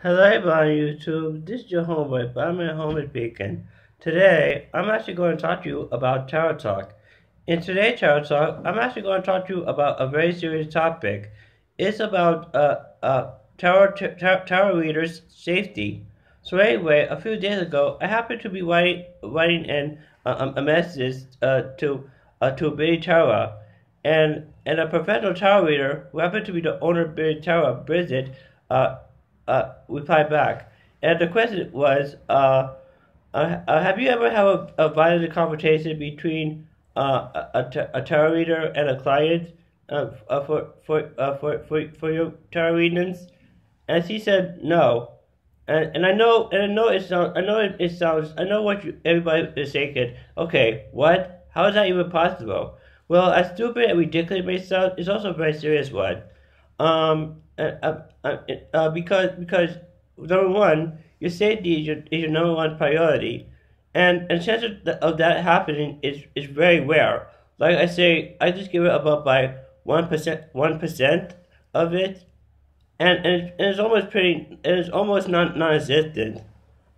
Hello everybody on YouTube, this is your homeboy, Batman Homie Beacon. Today, I'm actually going to talk to you about Tarot Talk. In today's Tarot Talk, I'm actually going to talk to you about a very serious topic. It's about uh, uh, tarot, tarot, readers' safety. So anyway, a few days ago, I happened to be writing, writing in uh, a message uh, to uh, to Biddy Tarot, and and a professional tarot reader who happened to be the owner of Biddy Tarot, Brigit, uh, uh, replied back. And the question was, uh, uh, uh have you ever had a, a violent confrontation between uh, a, a tarot reader and a client uh, uh, for, for, uh, for, for, for your tarot readings? And she said, no. And, and I know, and I know it sounds, I know it, it sounds, I know what you, everybody is thinking. Okay, what? How is that even possible? Well, as stupid and ridiculous it may sound, it's also a very serious one. Um, uh, uh, uh, because because number one, your safety is your, is your number one priority, and and chance of, of that happening is is very rare. Like I say, I just give it about by one percent one percent of it, and and, it, and it's almost pretty. It is almost non non-existent.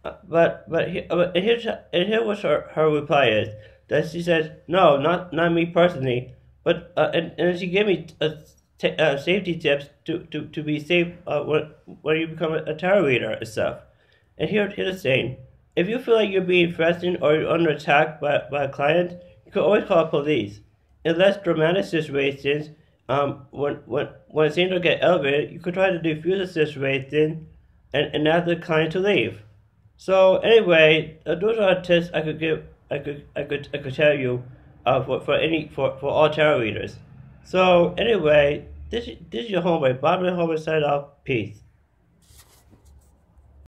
Uh, but but, he, uh, and here's and here was her her reply is that she says no, not not me personally, but uh, and and she gave me a t- uh, safety tips to, to, to be safe uh, when, when you become a, tarot reader and stuff. And here, here's the saying. If you feel like you're being threatened or you're under attack by, by a client, you can always call police. In less dramatic situations, um, when, when, when things don't get elevated, you could try to defuse the situation and, and ask the client to leave. So anyway, uh, those are tips I could give, I could, I could, I could tell you, uh, for, for any, for, for all tarot readers. So anyway, this, this is your homeboy, Bobby Homer sign off. Peace.